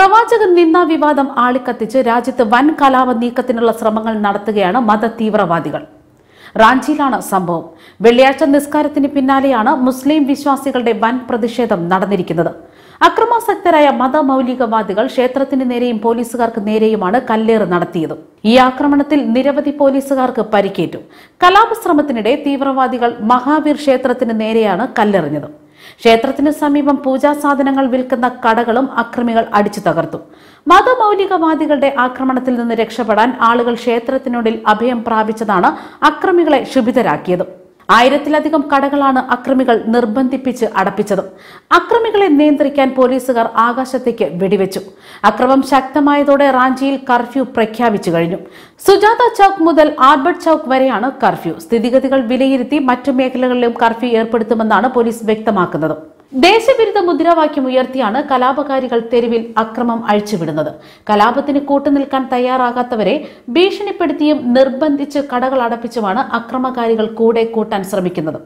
പ്രവാചകൻ നിന്ന വിവാദം ആളിക്കത്തിച്ച് രാജ്യത്ത് വൻ കലാപ നീക്കത്തിനുള്ള ശ്രമങ്ങൾ നടത്തുകയാണ് മത തീവ്രവാദികൾ. റാഞ്ചിയിലാണ് സംഭവം. വെള്ളിയാഴ്ച നിസ്കാരത്തിന് പിന്നാലെയാണ് മുസ്ലിം വിശ്വാസികളുടെ വൻ പ്രതിഷേധം നടന്നിരിക്കുന്നത്. അക്രമാസക്തരായ മതമൗലികവാദികൾ ക്ഷേത്രത്തിന് നേരെയും പോലീസുകാർക്ക് നേരെയുമാണ് കല്ലേറ് നടത്തിയത്. ഈ ആക്രമണത്തിൽ നിരവധി പോലീസുകാർക്ക് പരിക്കേറ്റു. കലാപശ്രമത്തിനിടെ തീവ്രവാദികൾ മഹാവീർ ക്ഷേത്രത്തിന് നേരെയാണ് കല്ലെറിഞ്ഞത്. ക്ഷേത്രത്തിന് സമീപം പൂജാ സാധനങ്ങൾ വിൽക്കുന്ന കടകളും അക്രമികൾ അടിച്ചു തകർത്തു. മതമൗലികവാദികളുടെ ആക്രമണത്തിൽ നിന്ന് രക്ഷപ്പെടാൻ ആളുകൾ ക്ഷേത്രത്തിനുള്ളിൽ അഭയം പ്രാപിച്ചതാണ് അക്രമികളെ ക്ഷുഭിതരാക്കിയത് ആയിരത്തിലധികം കടകളാണ് അക്രമികൾ നിർബന്ധിപ്പിച്ച് അടപ്പിച്ചത്. അക്രമികളെ നിയന്ത്രിക്കാൻ പോലീസുകാർ ആകാശത്തേക്ക് വെടിവെച്ചു. അക്രമം ശക്തമായതോടെ റാഞ്ചിയിൽ കർഫ്യൂ പ്രഖ്യാപിച്ചു കഴിഞ്ഞു. സുജാത ചൌക്ക് മുതൽ ആൽബർട്ട് ചൌക്ക് വരെയാണ് കർഫ്യൂ. സ്ഥിതിഗതികൾ വിലയിരുത്തി മറ്റു മേഖലകളിലും കർഫ്യൂ ഏർപ്പെടുത്തുമെന്നാണ് പോലീസ് വ്യക്തമാക്കുന്നത്. ദേശവിരുദ്ധ മുദ്രാവാക്യം ഉയർത്തിയാണ് കലാപകാരികൾ തെരുവിൽ അക്രമം അഴിച്ചുവിടുന്നത്. കലാപത്തിന് കൂട്ടുനിൽക്കാൻ തയ്യാറാകാത്തവരെ ഭീഷണിപ്പെടുത്തിയും നിർബന്ധിച്ച് കടകൾ അടപ്പിച്ചുമാണ് അക്രമകാരികൾ കൂടെ കൂട്ടാൻ ശ്രമിക്കുന്നത്.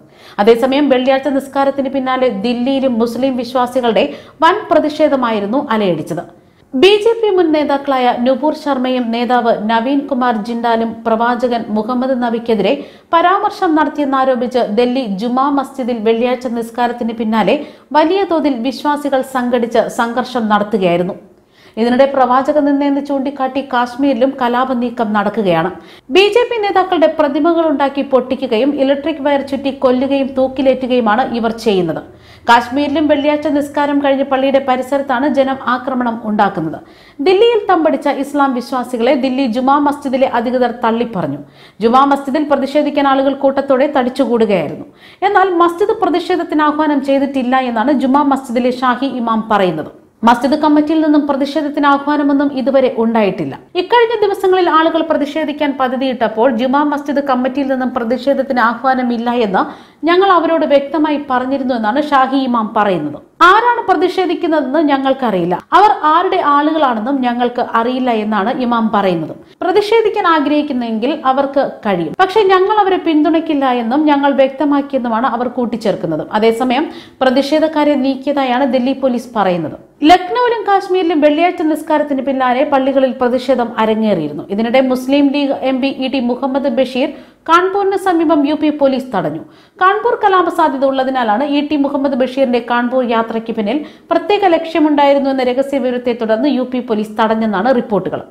അതേസമയം വെള്ളിയാഴ്ച നിസ്കാരത്തിന് പിന്നാലെ ദില്ലിയിലും മുസ്ലിം വിശ്വാസികളുടെ വൻ പ്രതിഷേധമായിരുന്നു അലയടിച്ചത്. ബി ജെ പി മുൻ നേതാക്കളായ നുപൂർ ശർമ്മയും നേതാവ് നവീൻ കുമാർ ജിൻഡാലും പ്രവാചകൻ മുഹമ്മദ് നബിക്കെതിരെ പരാമർശം നടത്തിയെന്നാരോപിച്ച് ഡൽഹി ജുമാ മസ്ജിദിൽ വെള്ളിയാഴ്ച നിസ്കാരത്തിന് പിന്നാലെ വലിയ തോതിൽ വിശ്വാസികൾ സംഘടിച്ച് സംഘർഷം നടത്തുകയായിരുന്നു. ഇതിനിടെ പ്രവാചക നിന്നെന്ന് ചൂണ്ടിക്കാട്ടി കാശ്മീരിലും കലാപ നീക്കം നടക്കുകയാണ്. ബി ജെ പി നേതാക്കളുടെ പ്രതിമകൾ ഉണ്ടാക്കി പൊട്ടിക്കുകയും ഇലക്ട്രിക് വയർ ചുറ്റി കൊല്ലുകയും തൂക്കിലേറ്റുകയുമാണ് ഇവർ ചെയ്യുന്നത്. കാശ്മീരിലും വെള്ളിയാഴ്ച നിസ്കാരം കഴിഞ്ഞ് പള്ളിയുടെ പരിസരത്താണ് ജനം ആക്രമണം ഉണ്ടാക്കുന്നത്. ദില്ലിയിൽ തമ്പടിച്ച ഇസ്ലാം വിശ്വാസികളെ ദില്ലി ജുമാ മസ്ജിദിലെ അധികൃതർ തള്ളിപ്പറഞ്ഞു. ജുമാ മസ്ജിദിൽ പ്രതിഷേധിക്കാൻ ആളുകൾ കൂട്ടത്തോടെ തടിച്ചുകൂടുകയായിരുന്നു. എന്നാൽ മസ്ജിദ് പ്രതിഷേധത്തിന് ആഹ്വാനം ചെയ്തിട്ടില്ല എന്നാണ് ജുമാ മസ്ജിദിലെ ഷാഹി ഇമാം പറയുന്നത്. മസ്ജിദ് കമ്മിറ്റിയിൽ നിന്നും പ്രതിഷേധത്തിന് ആഹ്വാനമൊന്നും ഇതുവരെ ഉണ്ടായിട്ടില്ല. ഇക്കഴിഞ്ഞ ദിവസങ്ങളിൽ ആളുകൾ പ്രതിഷേധിക്കാൻ പദ്ധതിയിട്ടപ്പോൾ ജുമാ മസ്ജിദ് കമ്മിറ്റിയിൽ നിന്നും പ്രതിഷേധത്തിന് ആഹ്വാനമില്ല എന്ന് ഞങ്ങൾ അവരോട് വ്യക്തമായി പറഞ്ഞിരുന്നു എന്നാണ് ഷാഹി ഇമാം പറയുന്നത്. ആരാണ് പ്രതിഷേധിക്കുന്നതെന്ന് ഞങ്ങൾക്കറിയില്ല. അവർ ആരുടെ ആളുകളാണെന്നും ഞങ്ങൾക്ക് അറിയില്ല എന്നാണ് ഇമാം പറയുന്നത്. പ്രതിഷേധിക്കാൻ ആഗ്രഹിക്കുന്നെങ്കിൽ അവർക്ക് കഴിയും. പക്ഷെ ഞങ്ങൾ അവരെ പിന്തുണയ്ക്കില്ല എന്നും ഞങ്ങൾ വ്യക്തമാക്കിയെന്നുമാണ് അവർ കൂട്ടിച്ചേർക്കുന്നത്. അതേസമയം പ്രതിഷേധക്കാരെ നീക്കിയതായാണ് ദില്ലി പോലീസ് പറയുന്നത്. ലക്നൌവിലും കാശ്മീരിലും വെള്ളിയാഴ്ച നിസ്കാരത്തിന് പിന്നാലെ പള്ളികളിൽ പ്രതിഷേധം അരങ്ങേറിയിരുന്നു. ഇതിനിടെ Muslim League M P E T Muhammad Basheer കാൺപൂരിന് സമീപം യു പി പോലീസ് തടഞ്ഞു. കാൺപൂർ കലാപ സാധ്യത ഉള്ളതിനാലാണ് ഇ ടി മുഹമ്മദ് ബഷീറിന്റെ കാൺപൂർ യാത്രയ്ക്ക് പിന്നിൽ പ്രത്യേക ലക്ഷ്യമുണ്ടായിരുന്നു എന്ന രഹസ്യ വിവരത്തെ തുടർന്ന് യു പി പോലീസ് തടഞ്ഞെന്നാണ് റിപ്പോർട്ടുകൾ.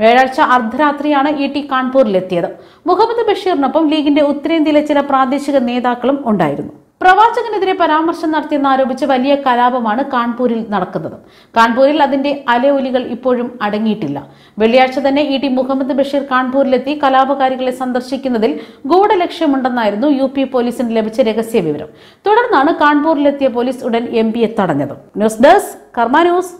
വ്യാഴാഴ്ച അർദ്ധരാത്രിയാണ് ഇ ടി കാൺപൂരിലെത്തിയത്. മുഹമ്മദ് ബഷീറിനൊപ്പം ലീഗിന്റെ ഉത്തരേന്ത്യയിലെ ചില പ്രാദേശിക നേതാക്കളും ഉണ്ടായിരുന്നു. പ്രവാചകനെതിരെ പരാമർശം നടത്തിയെന്ന് ആരോപിച്ച് വലിയ കലാപമാണ് കാൺപൂരിൽ നടക്കുന്നത്. കാൺപൂരിൽ അതിന്റെ അലയൊലികൾ ഇപ്പോഴും അടങ്ങിയിട്ടില്ല. വെള്ളിയാഴ്ച തന്നെ ഇ ടി മുഹമ്മദ് ബഷീർ കാൺപൂരിലെത്തി കലാപകാരികളെ സന്ദർശിക്കുന്നതിൽ ഗൂഢലക്ഷ്യമുണ്ടെന്നായിരുന്നു യു പി പോലീസിന് ലഭിച്ച രഹസ്യ വിവരം തുടർന്നാണ് കാൺപൂരിലെത്തിയ പോലീസ് ഉടൻ എം പിയെ തടഞ്ഞത്. News desk Karma news.